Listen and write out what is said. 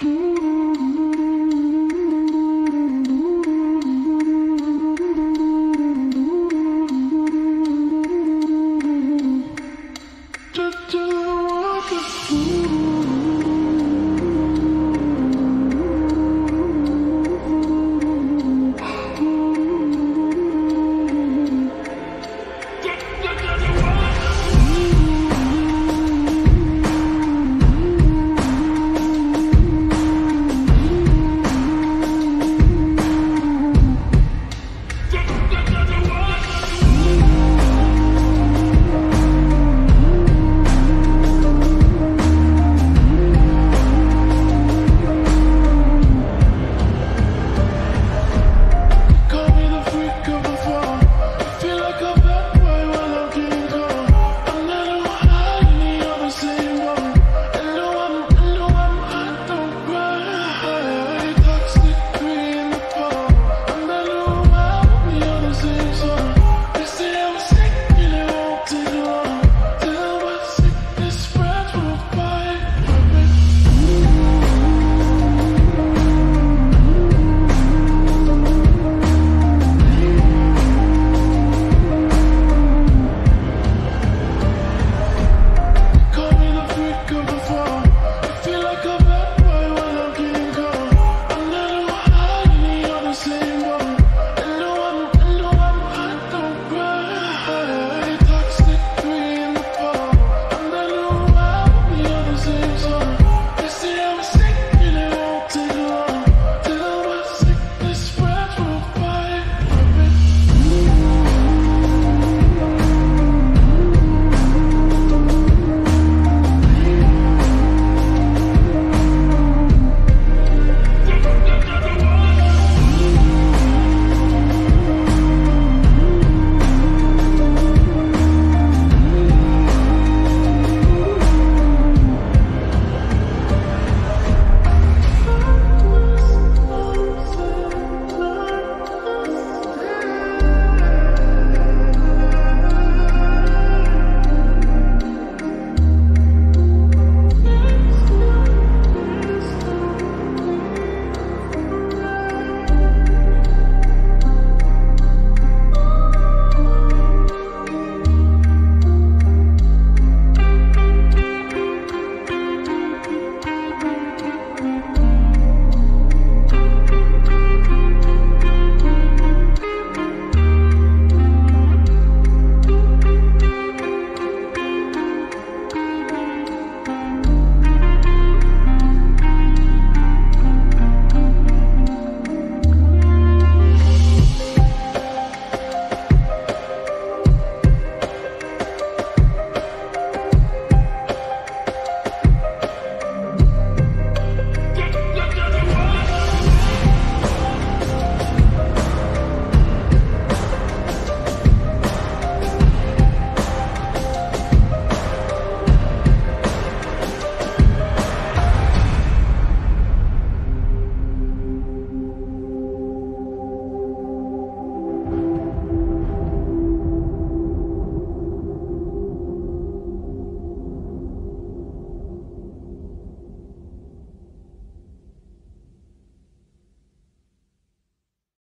Mm-hmm.